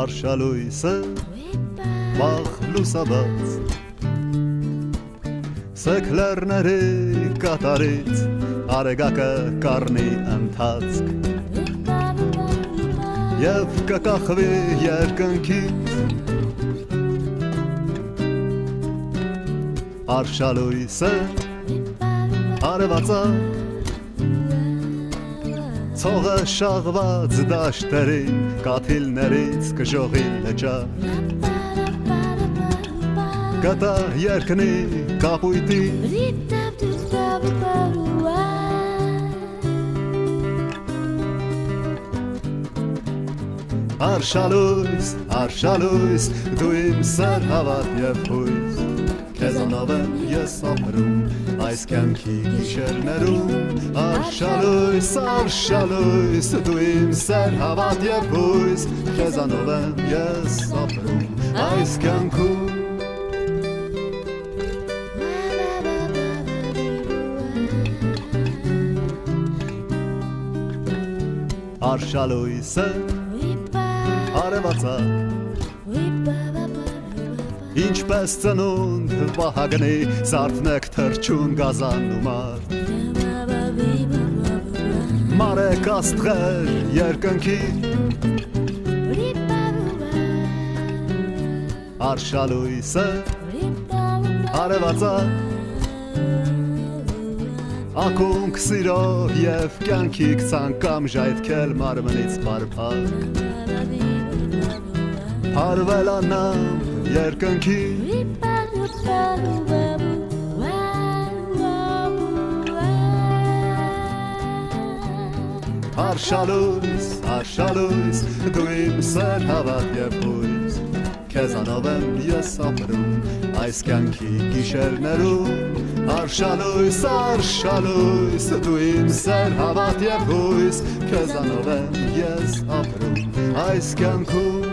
արշալույսը վաղ լուսաբաց Սեքլերների կատարից արեգակը կարնի ընթացք Եվ կկախվի երկնքից Արշալույսը արևածակ Ցողը շաղված դաշտերի կաթիլներից կժողի լճար Կտա երկնի կապույտի Արշալույս, արշալույս, դու իմ սեր հավատ եւ հույս Քեզանով եմ ես ապրում այս կյանքի գիշերներում Արշալույս, արշալույս, դու իմ սեր հավատ եւ հույս Քեզանով եմ ես ապրում այս կյանքում Արշալույսը արևածակ Ինչպես ծնունդ վահագնի Սարդնեք թրջուն գազան ու մարդ Մարեք աստղեր երկնքի Արշալույսը արևածակ Ակունք սիրո եւ կյանքի ցանկամ ժայթքել մարմնից բարփակ Հարվելանամ երկնքի Արշալույս, արշալույս, դու իմ սեր հավատ եւ հույս Քեզանով եմ ես ապրում այս կյանքի գիշերներում Արշալույս, արշալույս, դու իմ սեր հավատ եւ հույս Քեզանով եմ ես ապրում այս կյանքում